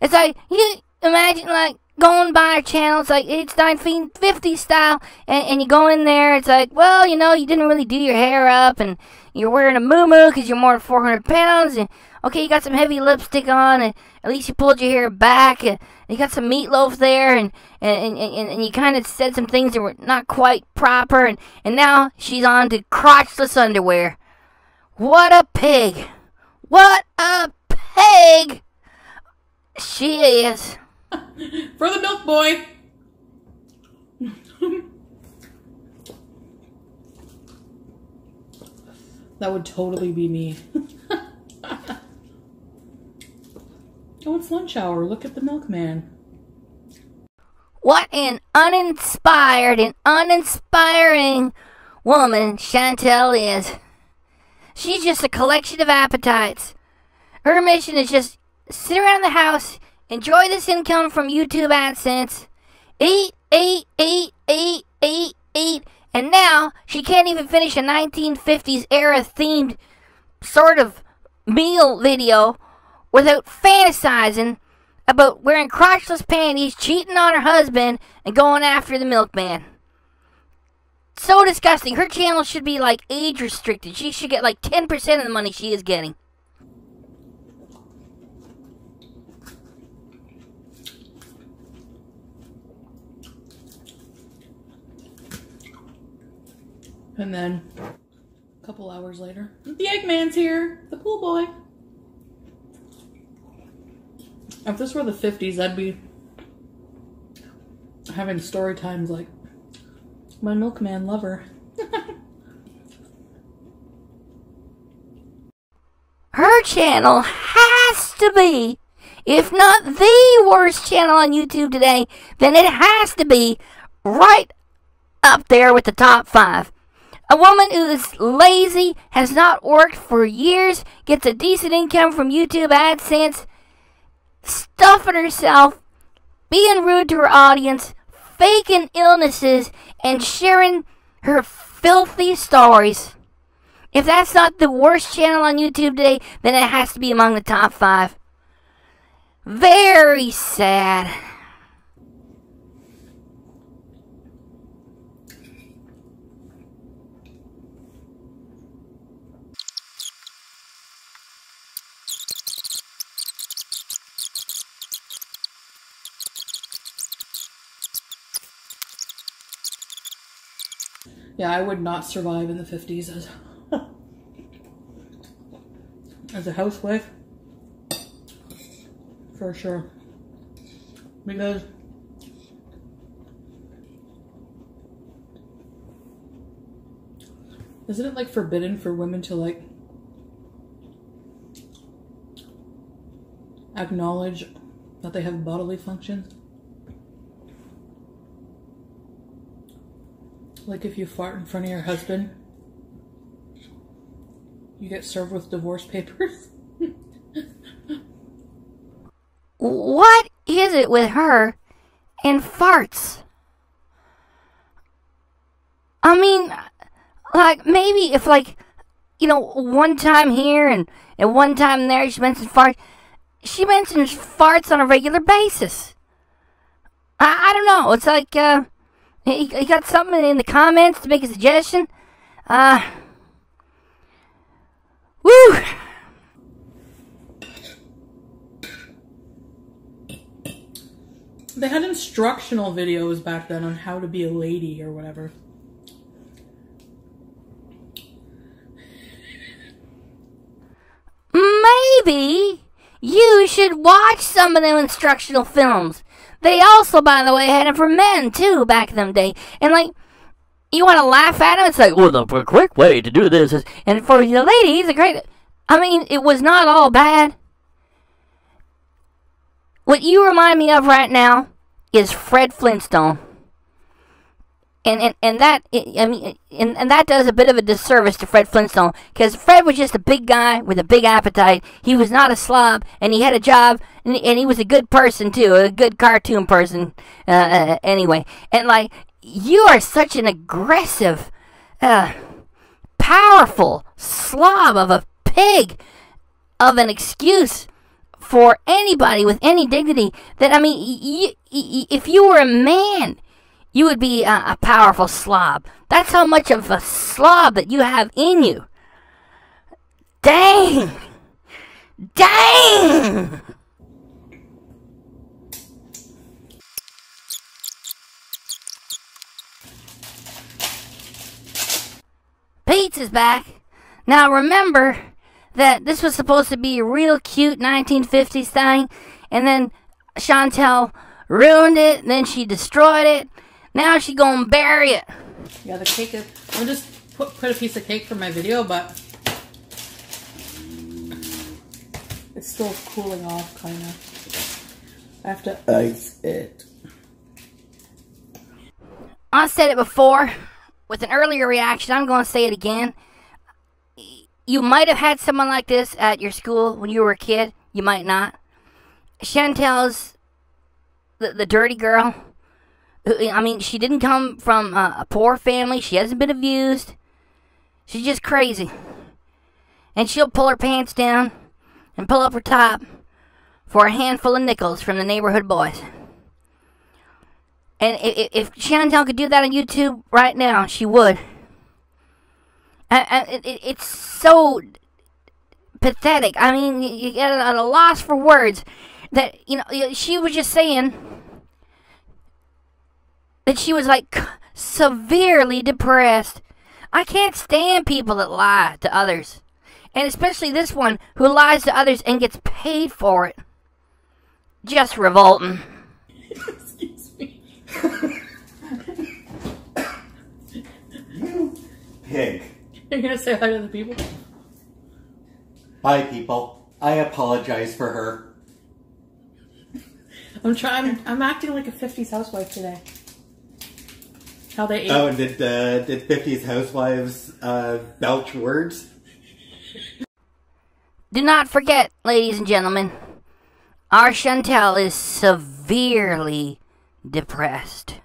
[SPEAKER 1] It's like you imagine like going by our channel, it's like it's 1950 style, and, and you go in there, it's like, well, you know, you didn't really do your hair up, and you're wearing a moo because you're more than 400 pounds, and okay, you got some heavy lipstick on, and at least you pulled your hair back, and you got some meatloaf there, and and and, and, and you kind of said some things that were not quite proper, and, and now she's on to crotchless underwear. What a pig! What a pig she is.
[SPEAKER 2] For the milk boy. that would totally be me. oh, it's lunch hour. Look at the milkman.
[SPEAKER 1] What an uninspired and uninspiring woman Chantal is. She's just a collection of appetites. Her mission is just sit around the house, enjoy this income from YouTube AdSense, eat, eat, eat, eat, eat, eat, and now she can't even finish a 1950s era themed sort of meal video without fantasizing about wearing crotchless panties, cheating on her husband, and going after the milkman so disgusting. Her channel should be like age restricted. She should get like 10% of the money she is getting.
[SPEAKER 2] And then a couple hours later, the Eggman's here, the pool boy. If this were the 50s, I'd be having story times like my milkman lover.
[SPEAKER 1] Her channel has to be, if not the worst channel on YouTube today, then it has to be right up there with the top five. A woman who is lazy, has not worked for years, gets a decent income from YouTube AdSense, stuffing herself, being rude to her audience, faking illnesses, and sharing her filthy stories. If that's not the worst channel on YouTube today, then it has to be among the top five. Very sad.
[SPEAKER 2] Yeah, I would not survive in the 50s as, as a housewife. For sure. Because isn't it like forbidden for women to like acknowledge that they have bodily functions? Like if you fart in front of your husband, you get served with divorce papers.
[SPEAKER 1] What is it with her and farts? I mean, like maybe if like, you know, one time here and, and one time there she mentions farts. She mentions farts on a regular basis. I, I don't know. It's like, uh, you, you got something in the comments to make a suggestion? Uh, woo!
[SPEAKER 2] They had instructional videos back then on how to be a lady or whatever.
[SPEAKER 1] Maybe you should watch some of them instructional films. They also, by the way, had them for men too back in them day. And like, you want to laugh at them? It's like, well, the quick way to do this is, and for the ladies, the great. I mean, it was not all bad. What you remind me of right now is Fred Flintstone. And, and, and that I mean and, and that does a bit of a disservice to Fred Flintstone because Fred was just a big guy with a big appetite. He was not a slob, and he had a job, and, and he was a good person too, a good cartoon person. Uh, uh, anyway, and like you are such an aggressive, uh, powerful slob of a pig of an excuse for anybody with any dignity that I mean, if you were a man, you would be a powerful slob. That's how much of a slob that you have in you. Dang! Dang! Is back. Now remember that this was supposed to be a real cute 1950s thing, and then Chantal ruined it, then she destroyed it. Now she gonna bury it.
[SPEAKER 2] Yeah, the cake is. I'll just put, put a piece of cake for my video, but it's still cooling off, kind of. I have to ice it.
[SPEAKER 1] I said it before with an earlier reaction. I'm going to say it again. You might have had someone like this at your school when you were a kid. You might not. Chantal's the, the dirty girl. I mean, she didn't come from a, a poor family. She hasn't been abused. She's just crazy. And she'll pull her pants down and pull up her top for a handful of nickels from the neighborhood boys. And if, if Chantal could do that on YouTube right now, she would. And, it, it, it's so pathetic. I mean, you get at a loss for words. That you know, she was just saying that she was like severely depressed. I can't stand people that lie to others, and especially this one who lies to others and gets paid for it. Just revolting.
[SPEAKER 2] Excuse me.
[SPEAKER 5] Pig.
[SPEAKER 2] You're gonna say hi to the people?
[SPEAKER 5] Hi, people. I apologize for her.
[SPEAKER 2] I'm trying. I'm acting like a '50s housewife today. How they ate.
[SPEAKER 5] Oh, did uh, did 50s Housewives uh, belch words?
[SPEAKER 1] Do not forget, ladies and gentlemen, our Chantal is severely depressed.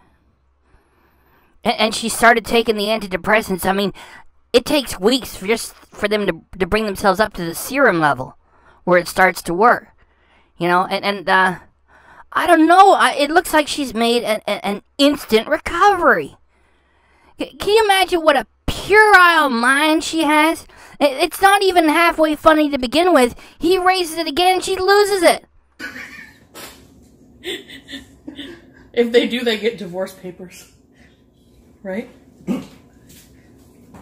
[SPEAKER 1] And, and she started taking the antidepressants. I mean, it takes weeks for just for them to, to bring themselves up to the serum level where it starts to work. You know, and, and uh, I don't know. I, it looks like she's made an, an, an instant recovery. Can you imagine what a puerile mind she has? It's not even halfway funny to begin with. He raises it again, she loses it.
[SPEAKER 2] If they do, they get divorce papers. Right?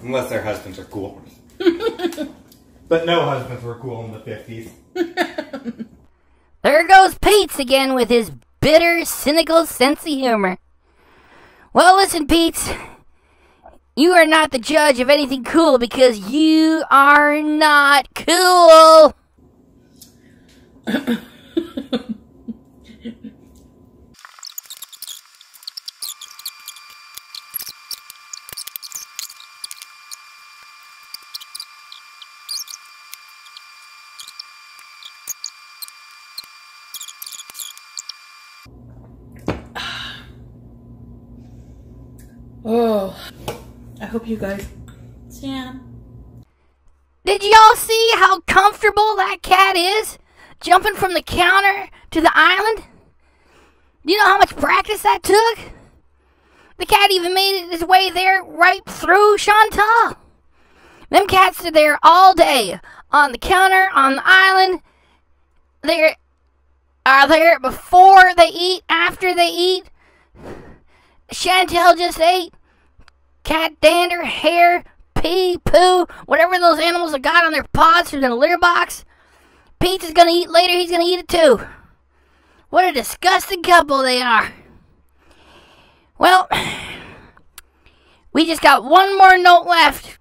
[SPEAKER 5] Unless their husbands are cool. but no husbands were cool in the 50s.
[SPEAKER 1] There goes Peetz again with his bitter, cynical sense of humor. Well, listen, Peetz. You are not the judge of anything cool because you are not cool.
[SPEAKER 2] Oh. I hope you guys. Sam.
[SPEAKER 1] Did y'all see how comfortable that cat is? Jumping from the counter to the island? Do you know how much practice that took? The cat even made its way there right through Chantal. Them cats are there all day. On the counter, on the island. They are there before they eat, after they eat. Chantal just ate. Cat dander, hair, pee, poo, whatever those animals have got on their paws in the litter box. Peetz is gonna eat later, he's gonna eat it too. What a disgusting couple they are. Well, we just got one more note left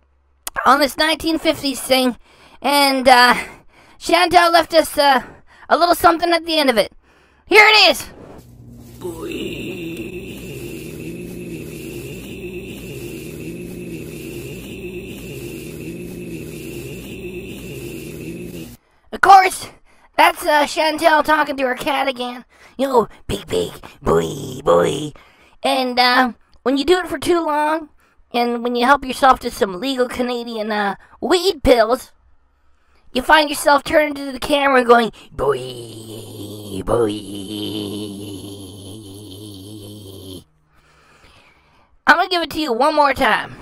[SPEAKER 1] on this 1950s thing, and uh, Chantal left us uh, a little something at the end of it. Here it is. Of course, that's uh, Chantal talking to her cat again. You know, big, big, boy, boy. And uh, when you do it for too long, and when you help yourself to some legal Canadian uh, weed pills, you find yourself turning to the camera going, boy, boy. I'm gonna give it to you one more time.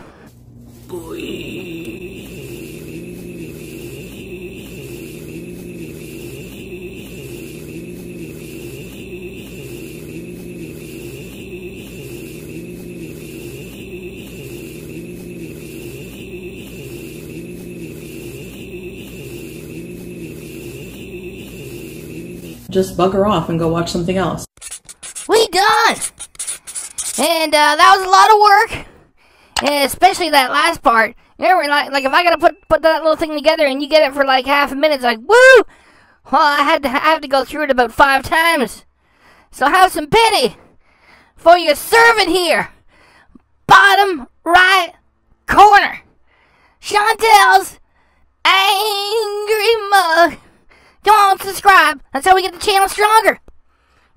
[SPEAKER 2] Just bugger off and go watch something else.
[SPEAKER 1] We done! And uh, that was a lot of work, and especially that last part. You know, like, like if I gotta put put that little thing together and you get it for like half a minute, it's like woo! Well, I had to I have to go through it about five times. So have some pity for your servant here, bottom right corner, Chantal's angry mug. Come on, subscribe. That's how we get the channel stronger.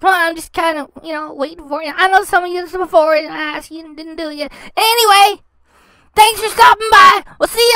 [SPEAKER 1] Come on, I'm just kind of, you know, waiting for you. I know some of you this before and I asked you and didn't do it yet. Anyway, thanks for stopping by. We'll see